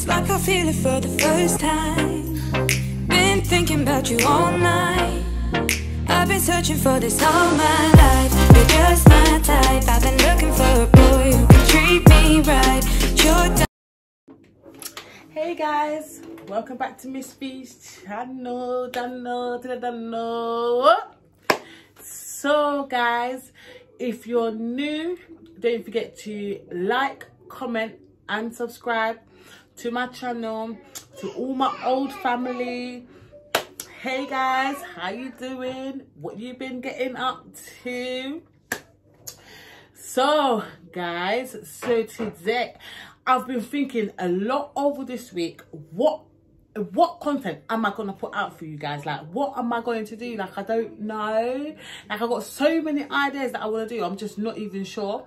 It's like I feel it for the first time. Been thinking about you all night. I've been searching for this all my life. You're just my type. I've been looking for a boy who can treat me right. Hey guys, welcome back to Miss Vee's channel, channel, channel. So guys, if you're new, don't forget to like, comment and subscribe to my channel, to all my old family. Hey guys, how you doing? What you been getting up to? So guys, so today I've been thinking a lot over this week. What what content am I gonna put out for you guys? Like, what am I going to do? Like, I don't know. Like, I've got so many ideas that I want to do. I'm just not even sure.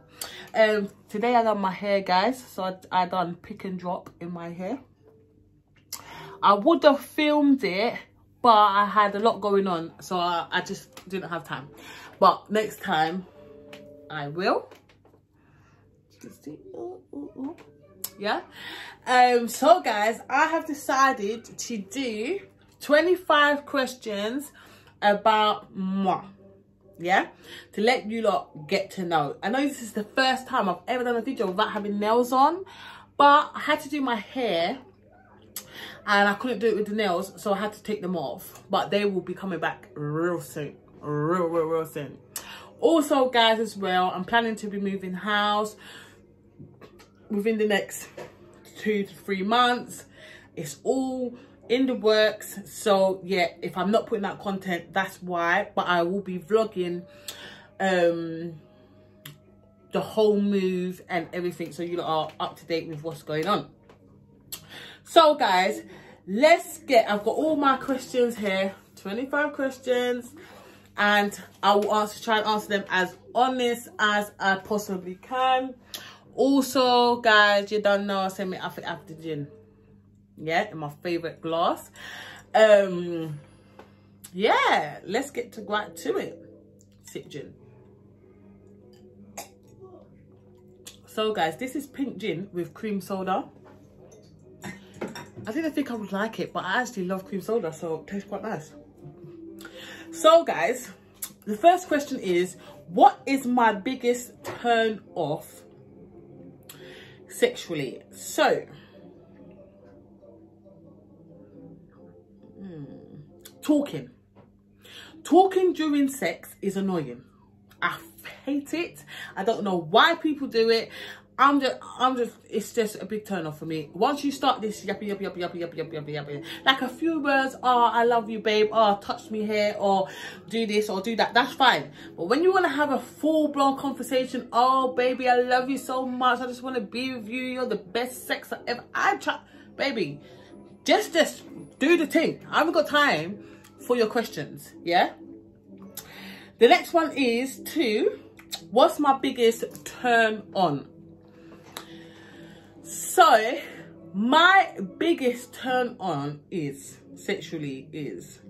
Um, today I done my hair, guys. So I, I done pick and drop in my hair. I would have filmed it, but I had a lot going on, so I, I just didn't have time. But next time, I will. Yeah? Um so guys i have decided to do 25 questions about moi. Yeah? To let you lot get to know. I know this is the first time i've ever done a video without having nails on but i had to do my hair and i couldn't do it with the nails so i had to take them off. But they will be coming back real soon. Real real real soon. Also guys as well i'm planning to be moving house within the next two to three months. It's all in the works. So yeah, if I'm not putting out content, that's why. But I will be vlogging um the whole move and everything so you are up to date with what's going on so guys let's get i've got all my questions here 25 questions and i will answer try and answer them as honest as i possibly can also guys you don't know send me after after gin. Yeah in my favorite glass. Um yeah let's get to right to it. Sip gin. So guys this is pink gin with cream soda. I didn't think i would like it but i actually love cream soda so it tastes quite nice. So guys the first question is what is my biggest turn off sexually. So, hmm, talking. Talking during sex is annoying. I hate it. I don't know why people do it. I'm just, I'm just, it's just a big turn off for me. Once you start this yappy, yappy, yappy, yappy, yappy, yappy, yappy, like a few words, oh, I love you, babe, oh, touch me here, or do this, or do that, that's fine. But when you want to have a full-blown conversation, oh, baby, I love you so much, I just want to be with you, you're the best sex I ever, I try, baby, just, just do the thing. I haven't got time for your questions, yeah? The next one is to, what's my biggest turn on? So, my biggest turn on is, sexually, is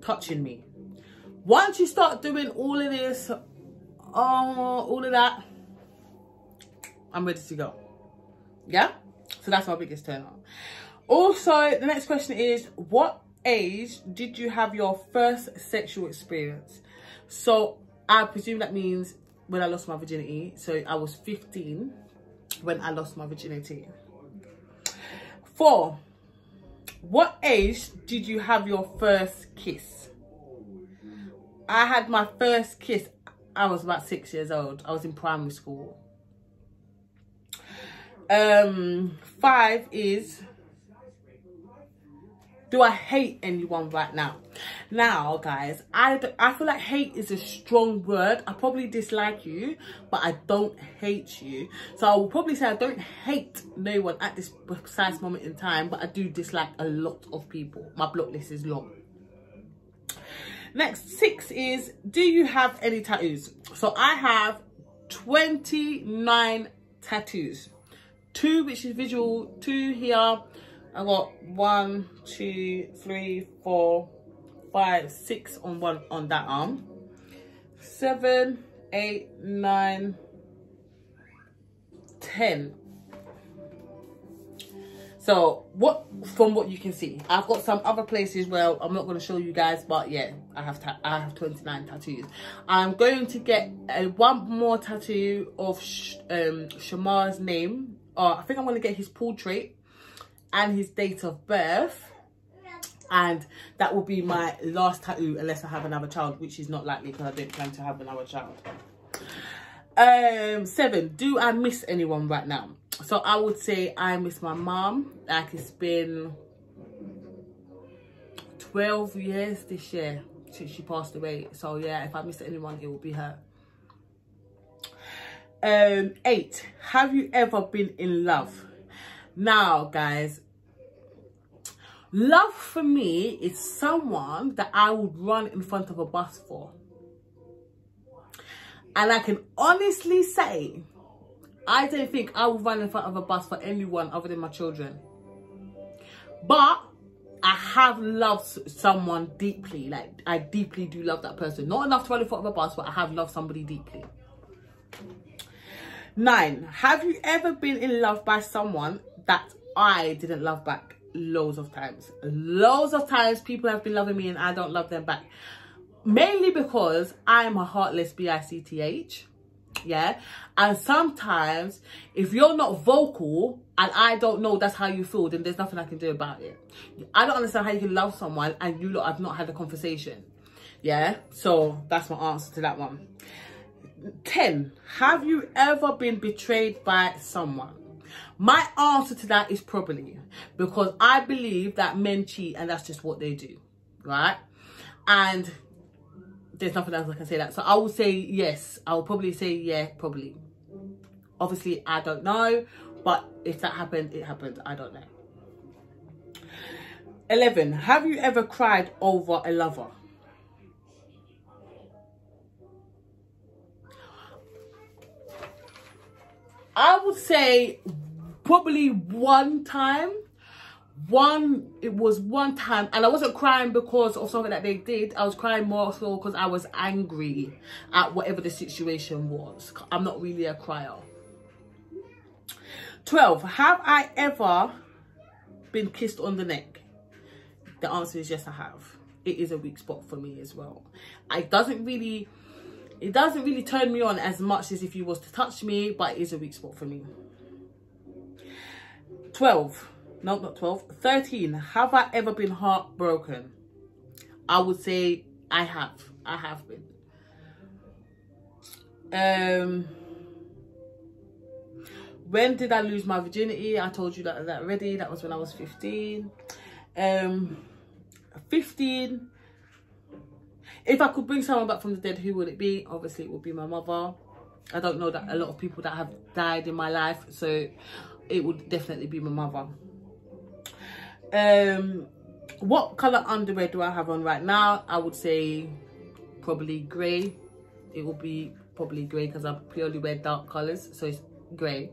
touching me. Once you start doing all of this, oh, all of that, I'm ready to go. Yeah? So that's my biggest turn on. Also, the next question is, what age did you have your first sexual experience? So I presume that means when I lost my virginity. So I was 15 when I lost my virginity. Four, what age did you have your first kiss? I had my first kiss, I was about six years old. I was in primary school. Um, five is do I hate anyone right now? Now, guys, I, I feel like hate is a strong word. I probably dislike you, but I don't hate you. So I will probably say I don't hate no one at this precise moment in time, but I do dislike a lot of people. My block list is long. Next, six is, do you have any tattoos? So I have 29 tattoos. Two which is visual, two here, I got one, two, three, four, five, six on one on that arm. Seven, eight, nine, ten So what from what you can see, I've got some other places where I'm not going to show you guys, but yeah, I have I have 29 tattoos. I'm going to get a, one more tattoo of Sh um, Shamar's name. Uh, I think I'm going to get his portrait and his date of birth. And that will be my last tattoo unless I have another child, which is not likely because I don't plan to have another child. Um, seven, do I miss anyone right now? So I would say I miss my mom. Like it's been 12 years this year since she passed away. So yeah, if I miss anyone, it will be her. Um, eight, have you ever been in love? Now, guys, love for me is someone that I would run in front of a bus for. And I can honestly say I don't think I would run in front of a bus for anyone other than my children. But I have loved someone deeply. Like, I deeply do love that person. Not enough to run in front of a bus, but I have loved somebody deeply. Nine, have you ever been in love by someone that I didn't love back? Loads of times. Loads of times people have been loving me and I don't love them back. Mainly because I'm a heartless B-I-C-T-H yeah? And sometimes if you're not vocal and i don't know that's how you feel then there's nothing i can do about it. I don't understand how you can love someone and you lot have not had a conversation yeah? So that's my answer to that one. 10 have you ever been betrayed by someone my answer to that is probably because i believe that men cheat and that's just what they do right and there's nothing else I can say that. So I will say yes. I will probably say yeah, probably. Obviously, I don't know. But if that happened, it happened. I don't know. 11. Have you ever cried over a lover? I would say probably one time one it was one time and i wasn't crying because of something that they did. I was crying more so because i was angry at whatever the situation was. I'm not really a crier. 12 have i ever been kissed on the neck? The answer is yes i have. It is a weak spot for me as well. It doesn't really it doesn't really turn me on as much as if you was to touch me but it is a weak spot for me 12 no, not 12, 13. Have I ever been heartbroken? I would say I have. I have been. Um, when did I lose my virginity? I told you that, that already. That was when I was 15. Um, 15. If I could bring someone back from the dead, who would it be? Obviously, it would be my mother. I don't know that a lot of people that have died in my life. So it would definitely be my mother. Um what color underwear do i have on right now? I would say probably gray it will be probably gray because i purely wear dark colors so it's gray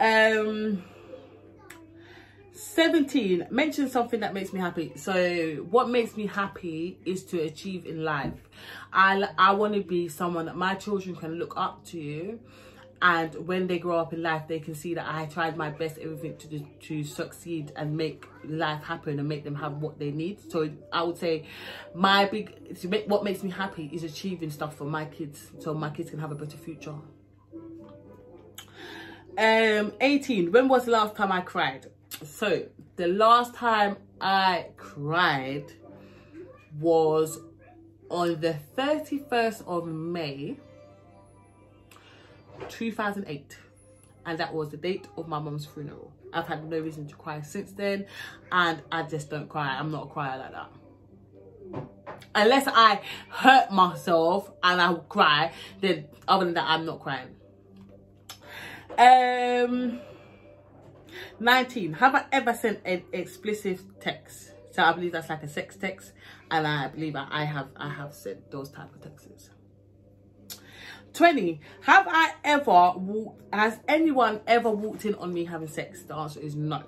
um 17 mention something that makes me happy. So what makes me happy is to achieve in life. I i want to be someone that my children can look up to and when they grow up in life they can see that i tried my best everything to to succeed and make life happen and make them have what they need. So i would say my big to make what makes me happy is achieving stuff for my kids so my kids can have a better future. Um 18 when was the last time i cried? So the last time i cried was on the 31st of may 2008 and that was the date of my mom's funeral. I've had no reason to cry since then and i just don't cry. I'm not a crier like that. Unless i hurt myself and i cry then other than that i'm not crying. Um 19 have i ever sent an explicit text? So i believe that's like a sex text and i believe i have i have sent those type of texts 20 have i ever walked has anyone ever walked in on me having sex? The answer is no.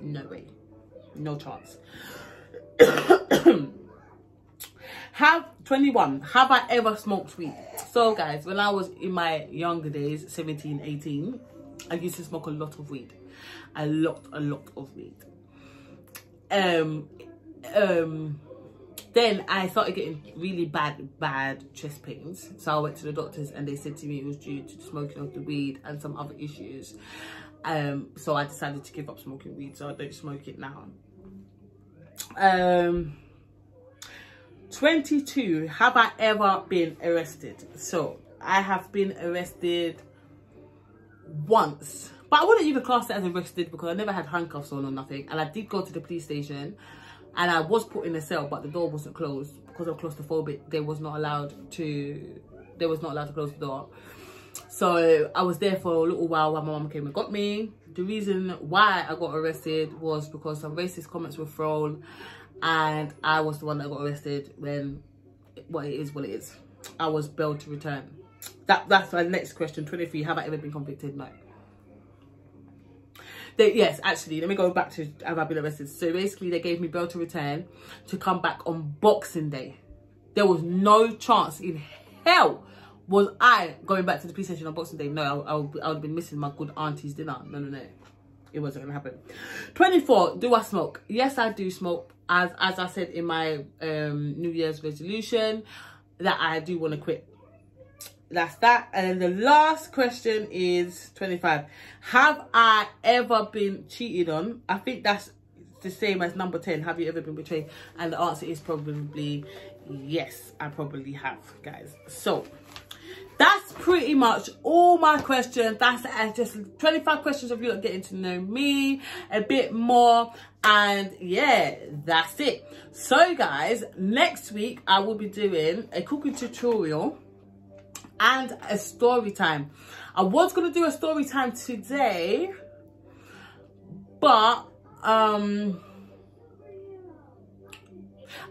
No way. No chance. Have 21 have i ever smoked weed? So guys when i was in my younger days 17 18 I used to smoke a lot of weed. A lot, a lot of weed. Um, um, then I started getting really bad, bad chest pains. So I went to the doctors and they said to me it was due to smoking of the weed and some other issues. Um, so I decided to give up smoking weed, so I don't smoke it now. Um, 22, have I ever been arrested? So I have been arrested once but I wouldn't even class it as arrested because I never had handcuffs on or nothing. And I did go to the police station and I was put in a cell, but the door wasn't closed because I'm claustrophobic. They was not allowed to, they was not allowed to close the door. So I was there for a little while while my mom came and got me. The reason why I got arrested was because some racist comments were thrown and I was the one that got arrested when, well, it is what it is. I was bailed to return. That That's my next question, 23. Have I ever been convicted? No. They, yes, actually, let me go back to I been. So basically, they gave me bail to return to come back on Boxing Day. There was no chance in hell was I going back to the police station on Boxing Day. No, I, I, would, I would have been missing my good auntie's dinner. No, no, no. It wasn't to happen. 24. Do I smoke? Yes, I do smoke. As, as I said in my um, New Year's resolution, that I do want to quit that's that. And then the last question is 25 have i ever been cheated on? I think that's the same as number 10 have you ever been betrayed? And the answer is probably yes i probably have guys. So that's pretty much all my questions. That's uh, just 25 questions of you getting to know me a bit more. And yeah that's it. So guys next week i will be doing a cooking tutorial and a story time. I was going to do a story time today, but um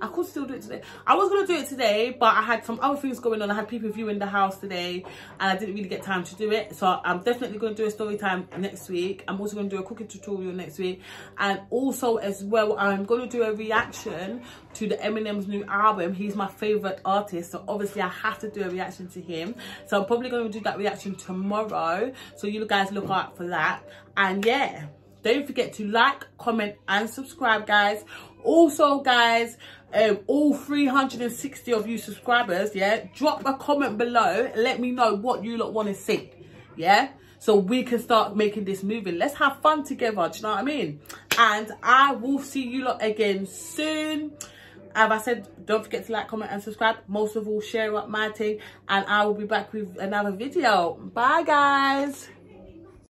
I could still do it today. I was going to do it today, but I had some other things going on. I had people viewing the house today and I didn't really get time to do it. So I'm definitely going to do a story time next week. I'm also going to do a cooking tutorial next week. And also as well, I'm going to do a reaction to the Eminem's new album. He's my favourite artist. So obviously I have to do a reaction to him. So I'm probably going to do that reaction tomorrow. So you guys look out for that. And yeah don't forget to like comment and subscribe guys also guys um, all 360 of you subscribers, yeah, drop a comment below. Let me know what you lot want to see, yeah? So we can start making this moving. Let's have fun together, do you know what I mean? And I will see you lot again soon. As I said, don't forget to like, comment and subscribe. Most of all, share up my thing. And I will be back with another video. Bye, guys.